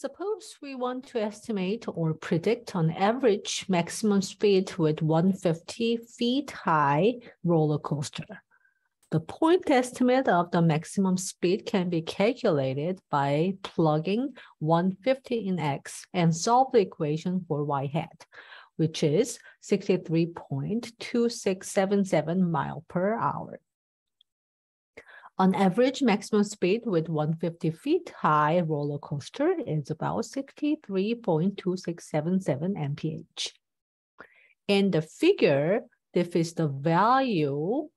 Suppose we want to estimate or predict on average maximum speed with 150 feet high roller coaster. The point estimate of the maximum speed can be calculated by plugging 150 in x and solve the equation for y hat, which is 63.2677 mile per hour. On average, maximum speed with 150 feet high roller coaster is about 63.2677 mph. In the figure, this is the value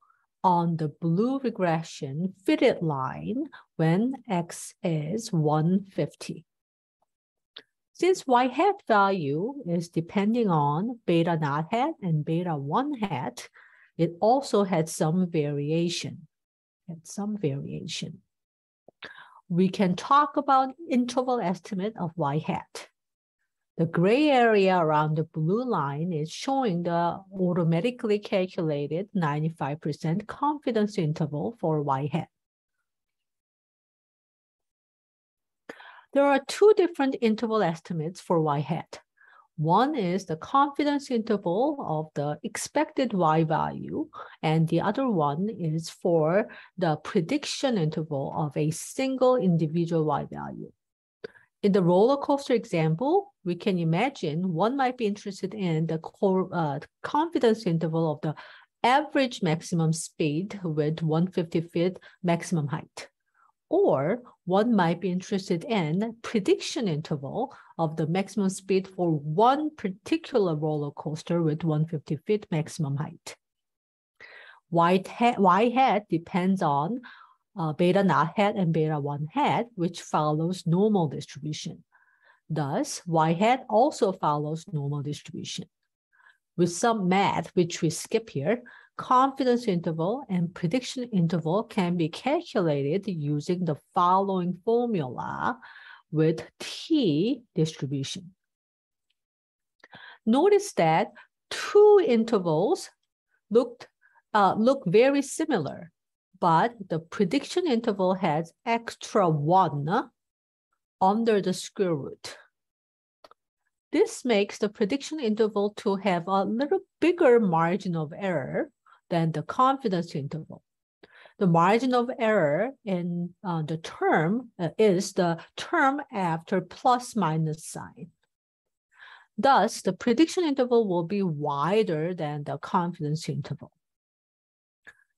on the blue regression fitted line when x is 150. Since y hat value is depending on beta naught hat and beta 1 hat, it also had some variation had some variation. We can talk about interval estimate of y hat. The gray area around the blue line is showing the automatically calculated 95% confidence interval for y hat. There are two different interval estimates for y hat. One is the confidence interval of the expected y value, and the other one is for the prediction interval of a single individual y value. In the roller coaster example, we can imagine one might be interested in the uh, confidence interval of the average maximum speed with 150 feet maximum height. Or one might be interested in prediction interval of the maximum speed for one particular roller coaster with 150 feet maximum height. Y hat, y hat depends on uh, beta naught hat and beta 1 hat, which follows normal distribution. Thus, y hat also follows normal distribution. With some math, which we skip here, confidence interval and prediction interval can be calculated using the following formula with t distribution. Notice that two intervals looked uh, look very similar, but the prediction interval has extra one under the square root. This makes the prediction interval to have a little bigger margin of error than the confidence interval. The margin of error in uh, the term uh, is the term after plus minus sign. Thus, the prediction interval will be wider than the confidence interval.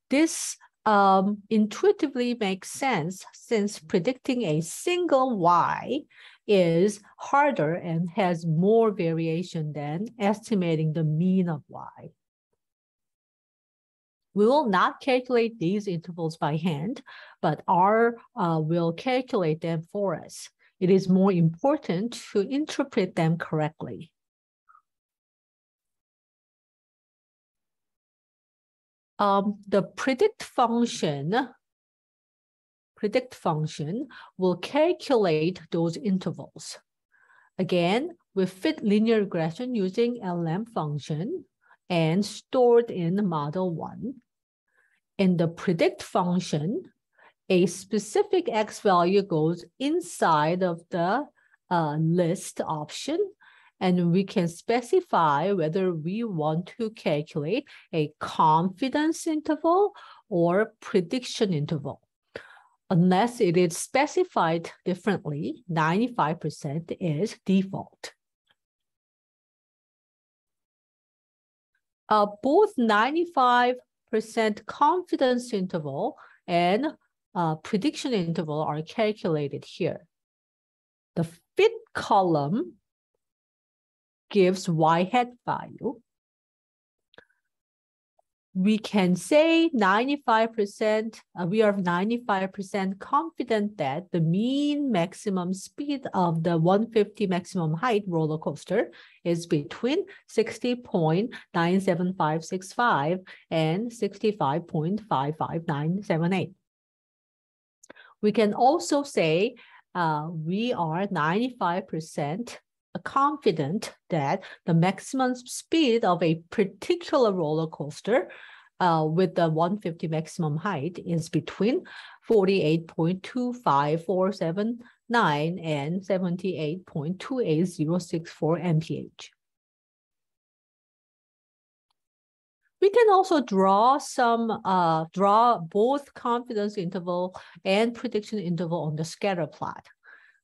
This um, intuitively makes sense since predicting a single y is harder and has more variation than estimating the mean of y. We will not calculate these intervals by hand, but R uh, will calculate them for us. It is more important to interpret them correctly. Um, the predict function predict function will calculate those intervals. Again, we fit linear regression using LM function and stored in model one in the predict function, a specific x value goes inside of the uh, list option, and we can specify whether we want to calculate a confidence interval or prediction interval. Unless it is specified differently, 95% is default. Uh, both 95 percent confidence interval and uh, prediction interval are calculated here. The fit column gives y hat value we can say 95%, uh, we are 95% confident that the mean maximum speed of the 150 maximum height roller coaster is between 60.97565 and 65.55978. We can also say uh, we are 95% confident that the maximum speed of a particular roller coaster uh, with the 150 maximum height is between 48.25479 and 78.28064 mph. We can also draw some, uh, draw both confidence interval and prediction interval on the scatter plot.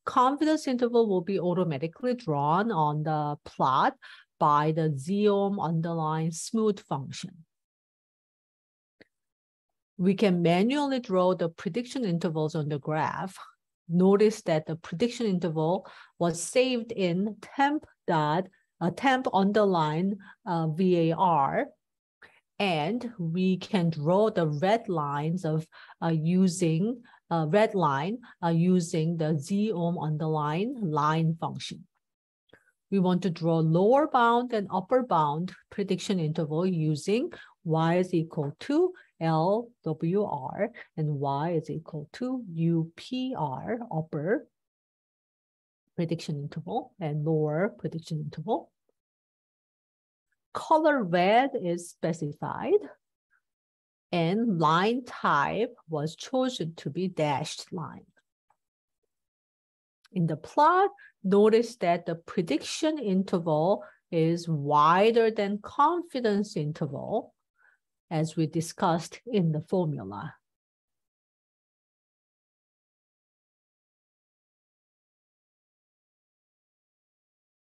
Confidence interval will be automatically drawn on the plot by the geom underlying smooth function. We can manually draw the prediction intervals on the graph. Notice that the prediction interval was saved in temp dot, uh, temp underline uh, VAR and we can draw the red lines of uh, using uh, red line uh, using the geom underline line function. We want to draw lower bound and upper bound prediction interval using y is equal to LWR and y is equal to UPR upper prediction interval and lower prediction interval color red is specified and line type was chosen to be dashed line. In the plot, notice that the prediction interval is wider than confidence interval as we discussed in the formula.